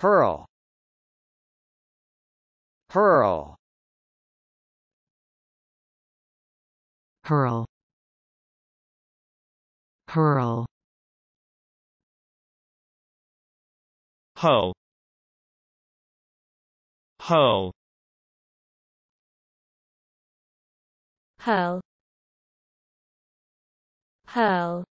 Hurl. Hurl. hurl hurl Ho! Ho! hurl hurl